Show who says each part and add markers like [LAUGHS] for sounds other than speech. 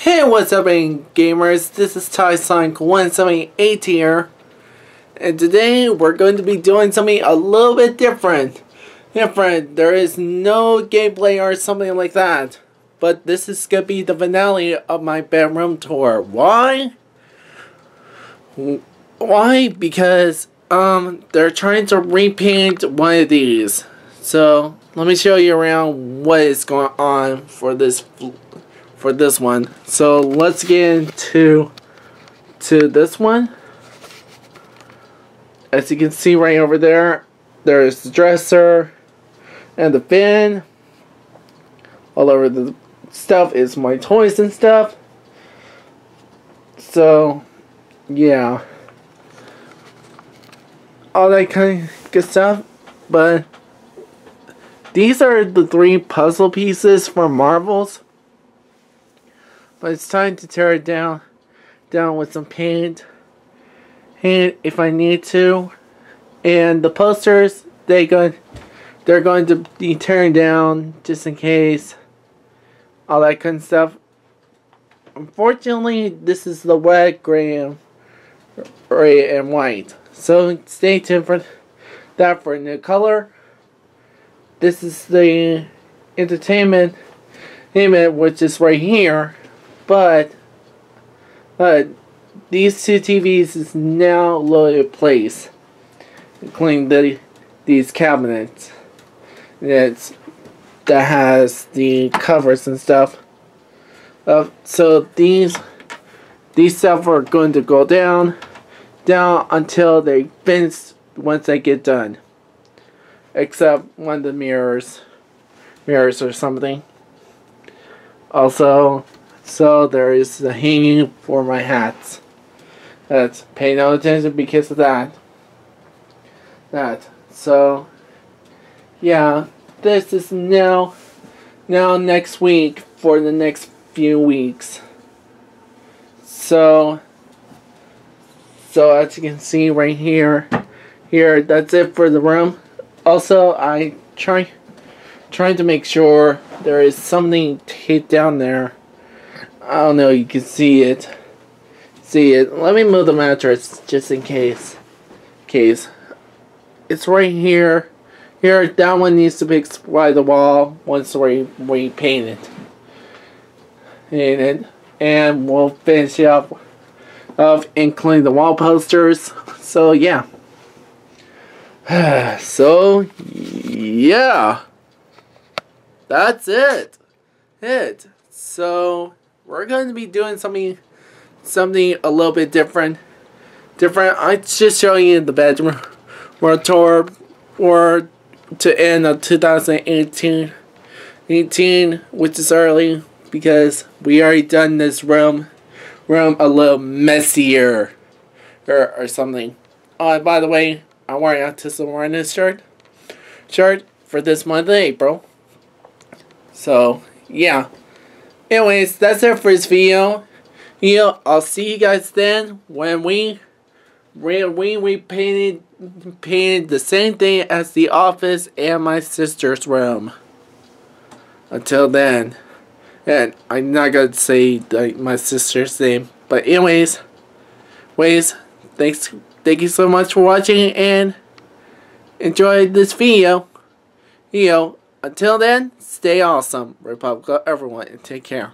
Speaker 1: Hey, what's up, gamers? This is TySonic178 here. And today we're going to be doing something a little bit different. Different. There is no gameplay or something like that. But this is to be the finale of my bedroom tour. Why? Why? Because um they're trying to repaint one of these. So let me show you around what is going on for this for this one. So let's get into to this one. As you can see right over there, there's the dresser and the bin. All over the stuff is my toys and stuff. So, yeah. All that kind of good stuff. But, these are the three puzzle pieces for Marvels. But it's time to tear it down, down with some paint, paint if I need to. And the posters, they going, they're going to be tearing down just in case. All that kind of stuff. Unfortunately, this is the wet gray and, gray and white. So stay tuned for that for a new color. This is the entertainment, entertainment which is right here. But, but these two TVs is now loaded place, including the these cabinets. That's that has the covers and stuff. Uh, so these these stuff are going to go down, down until they finish once they get done. Except one of the mirrors, mirrors or something. Also, so there is the hanging for my hats. That's pay no attention because of that. That. So yeah, this is now now next week for the next few weeks. So so as you can see right here here that's it for the room. Also I try trying to make sure there is something taped down there I don't know, you can see it. See it. Let me move the mattress just in case. Case. It's right here. Here, that one needs to be by the wall once we, we paint it. Paint it. And we'll finish it up of including the wall posters. [LAUGHS] So, yeah. [SIGHS] so, yeah. That's it. It. So, we're going to be doing something something a little bit different. Different. I'm just showing you the bedroom world tour or to end of 2018 18 which is early because we already done this room room a little messier or, or something. Oh, and by the way, I'm wearing Autism Awareness shirt shirt for this month of April. So, yeah. Anyways, that's it for this video. You know, I'll see you guys then when we when we repainted painted the same thing as the office and my sister's room. Until then. And I'm not gonna say like my sister's name. But anyways, ways, thanks thank you so much for watching and enjoy this video. You know, until then, stay awesome, Republic of everyone, and take care.